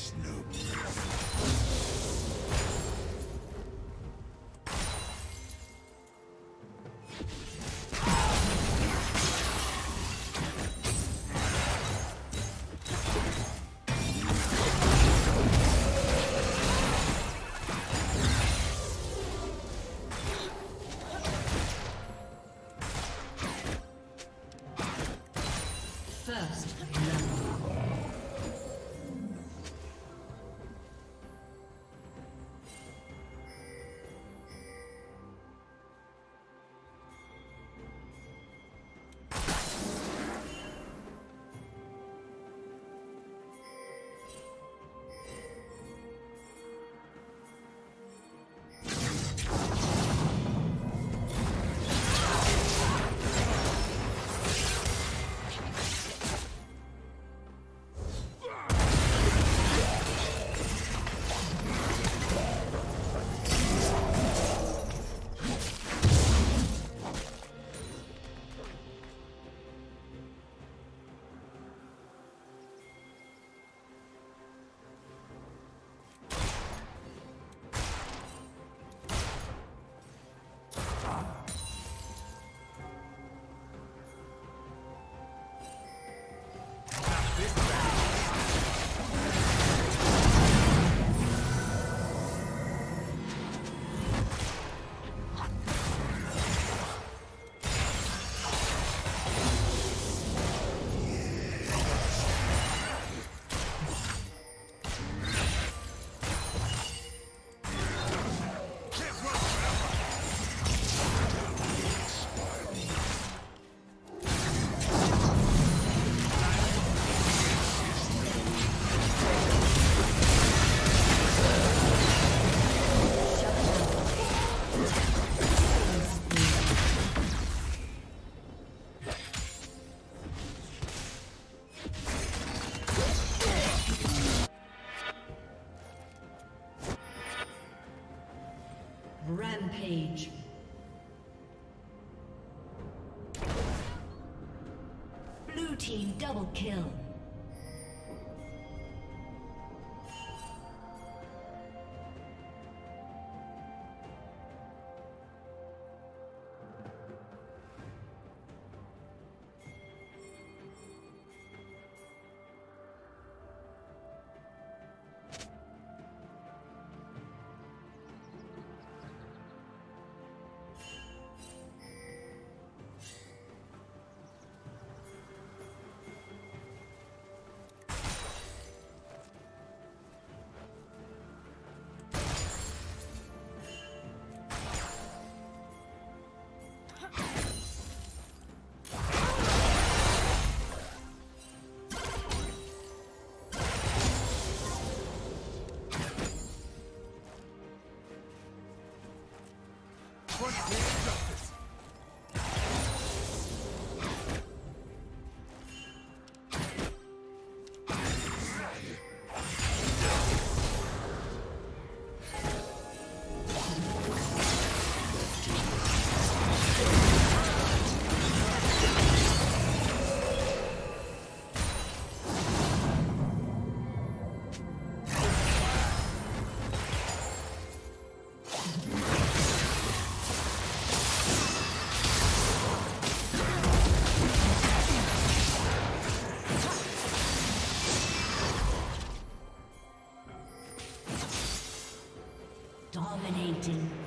Is no double kill. Don't Dominating.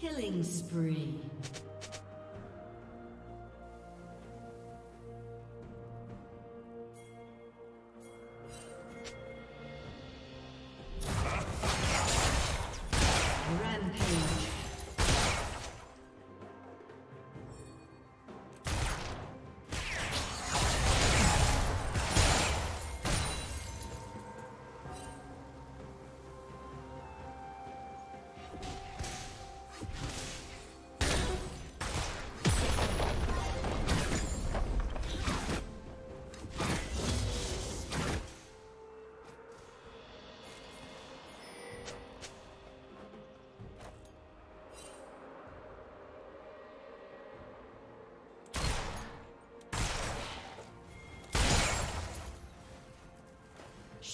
Killing spree.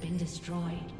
Been destroyed.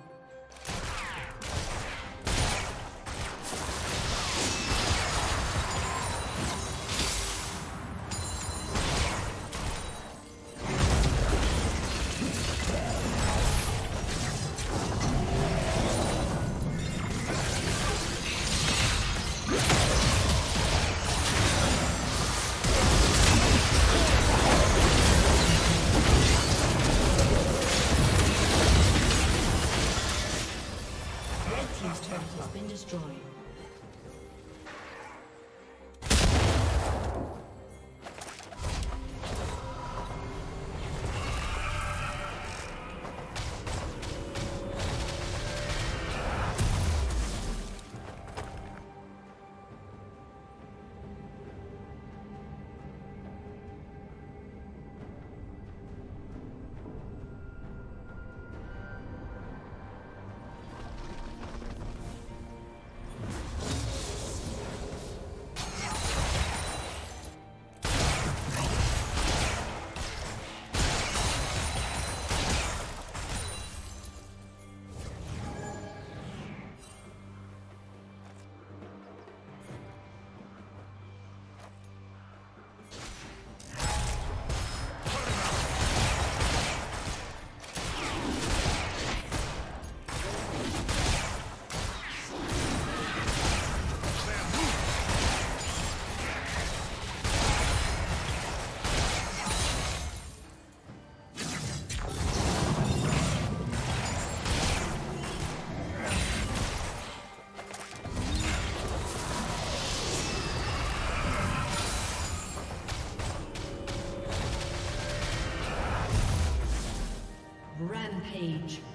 Rampage.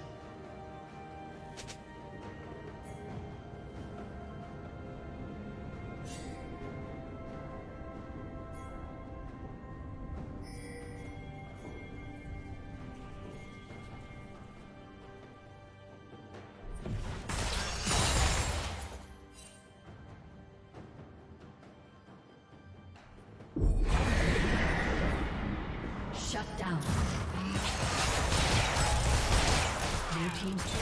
Blue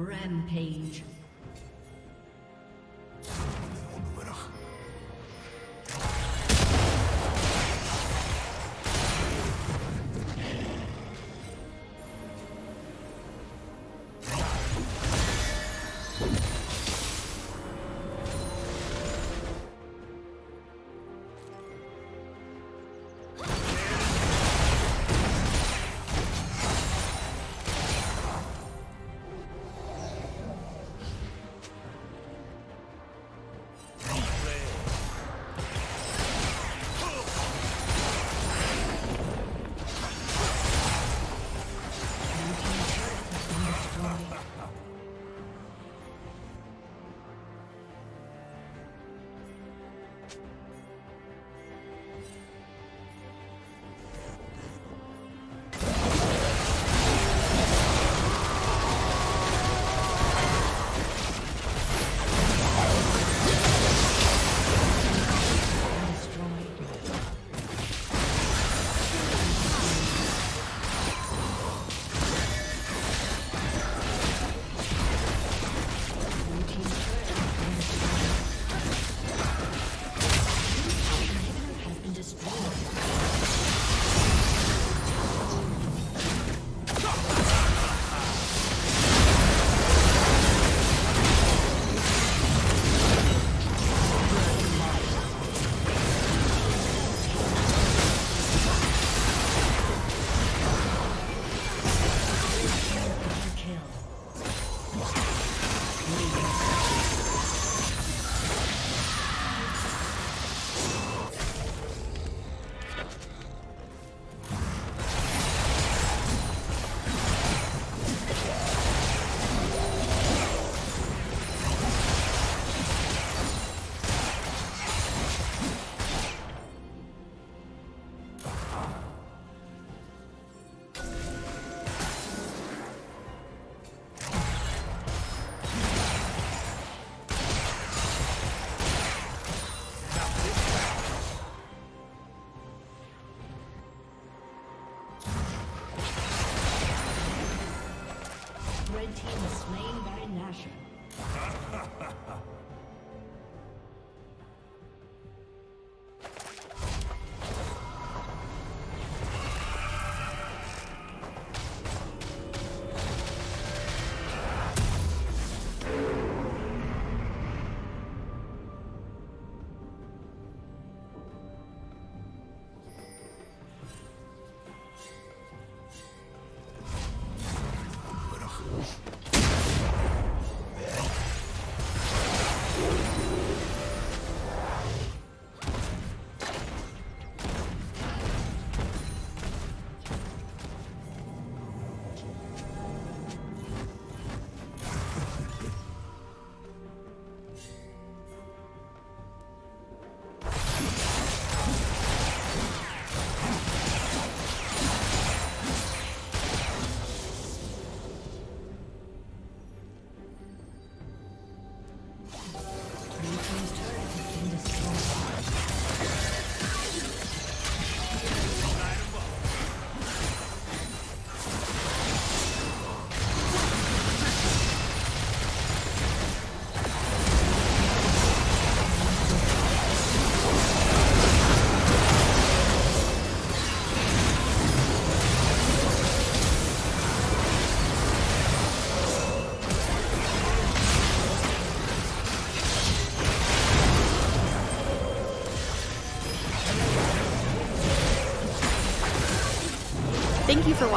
Rampage.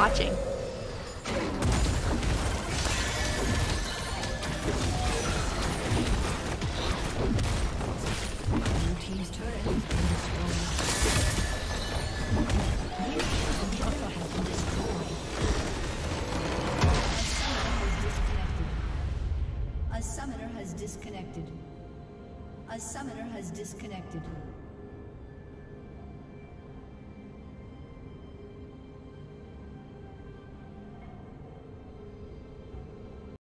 Watching. A summoner has disconnected. A summoner has disconnected.